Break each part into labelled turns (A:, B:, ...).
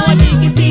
A: Now I think.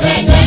A: Amen.